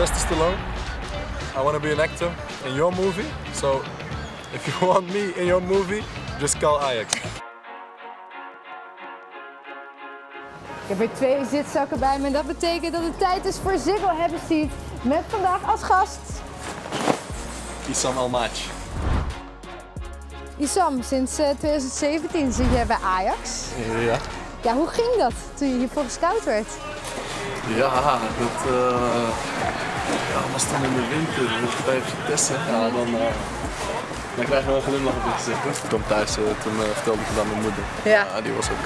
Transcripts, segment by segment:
Sylvester Stallone. I want to be an actor in your movie. So if you want me in your movie, just call Ajax. Ik heb er twee zitzakken bij me en dat betekent dat het tijd is voor Ziggo Hebben Seat. Met vandaag als gast Issam Almaach. Isam. Sinds eh, 2017 zit jij bij Ajax. Ja. Ja, hoe ging dat toen je hiervoor gescout werd? Ja, dat eh, ja, was toen in de winter, bij Vitesse. Ja, dan, eh, dan krijg je wel een glimlach op je gezicht. hoor. Ik kwam thuis, eh, toen eh, vertelde ik het aan mijn moeder. Ja. die was ook,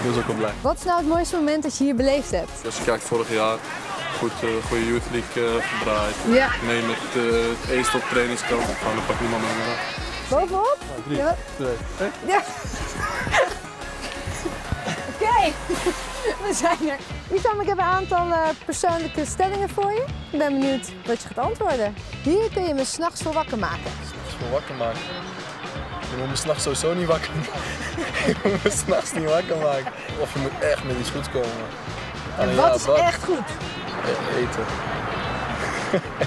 die was ook wel blij. Wat is nou het mooiste moment dat je hier beleefd hebt? Als je kijkt vorig jaar, goed, eh goede Youth League eh, gedraaid. Ja. Mee met eh, het E-stop trainingskamp. Gewoon, dan pak niemand meer af. Bovenop? Ja. Twee. Ja. We zijn er. Isam, ik heb een aantal eh, persoonlijke stellingen voor je. Ik ben benieuwd wat je gaat antwoorden. Hier kun je me s'nachts voor wakker maken. Gewoon wakker maken. Je moet me s'nachts sowieso niet wakker Je moet me s'nachts niet wakker maken. Of je moet echt met iets goeds komen. En wat ja, is echt goed? E- Eten.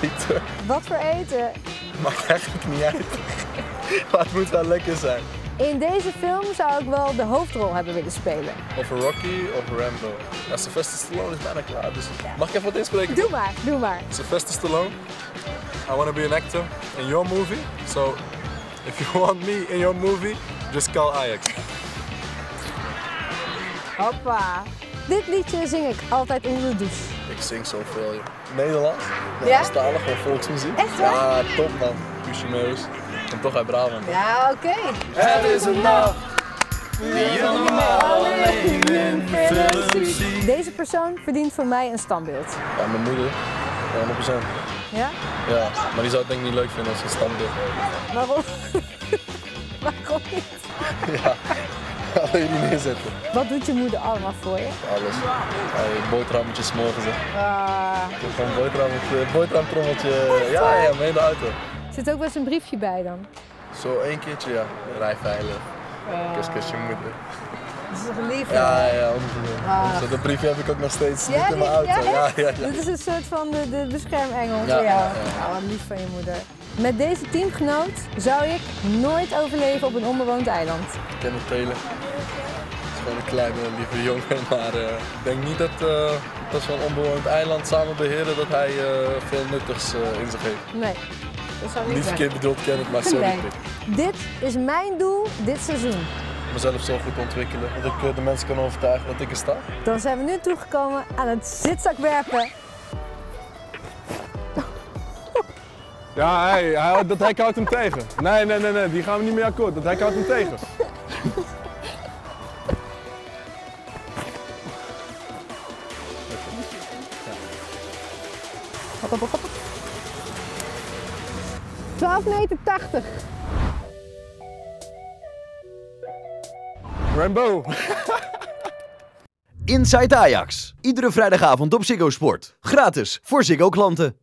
eten. Wat voor eten? Maakt eigenlijk niet uit. Maar het moet wel lekker zijn. In deze film zou ik wel de hoofdrol hebben willen spelen. Of een Rocky of een Rambo. Ja, Sylvester Stallone is bijna klaar. Dus mag ik even wat inspreken? Doe maar, doe maar. Sylvester Stallone. I want to be an actor in your movie. So if you want me in your movie, just call Ajax. Hoppa. Dit liedje zing ik altijd onder de douche. Ik zing zoveel, joh. Nederlands? Ja? Stalig, gewoon volksmuziek. Echt waar? Ja, top man. Guusje Kom toch uit Brabant. Ja, oké. Het is een nacht alleen. Deze persoon verdient van mij een standbeeld. Ja, mijn moeder. 100%. Ja? Ja, maar die zou het denk ik niet leuk vinden als een standbeeld. Waarom? Waarom niet? Ja, ga je niet neerzetten. Wat doet je moeder allemaal voor je? Alles. Hey, boterhammetjes morgens. hè. Ah, Gewoon boterhammetje, boterhamtrommeltje. Ja, ja, mee in de auto. Zit ook wel eens een briefje bij dan. Zo één keertje, ja. Rij veilig. Kus, kus je moeder. Dat is toch lief? hè? Ja, ja, ongeveer. Ah. Zo, dat briefje heb ik ook nog steeds Ja, niet in mijn auto. ja, Ja, ja, ja. Dit is een soort van de, de beschermengel Ja, voor jou. ja, ja. Nou, wat lief van je moeder. Met deze teamgenoot zou ik nooit overleven op een onbewoond eiland. Ik ken het telen. Het is gewoon een kleine lieve jongen, maar eh, ik denk niet dat, eh dat zo'n onbewoond eiland samen beheren dat hij eh, veel nuttigs eh, in zich heeft. Nee, dat zou ik Niet niet verkeerd bedoeld ken het, maar sorry. Nee. Dit is mijn doel dit seizoen. Mezelf zo goed ontwikkelen dat ik eh, de mensen kan overtuigen dat ik er sta. Dan zijn we nu toegekomen aan het zitzakwerpen. Ja, hij, hij, dat hek houdt hem tegen. Nee, nee, nee, nee, die gaan we niet meer akkoord. Dat hek houdt hem tegen. Hop, hop, hop, hop. 12 meter 80. Rambo. Inside Ajax. Iedere vrijdagavond op Ziggo Sport. Gratis voor Ziggo klanten.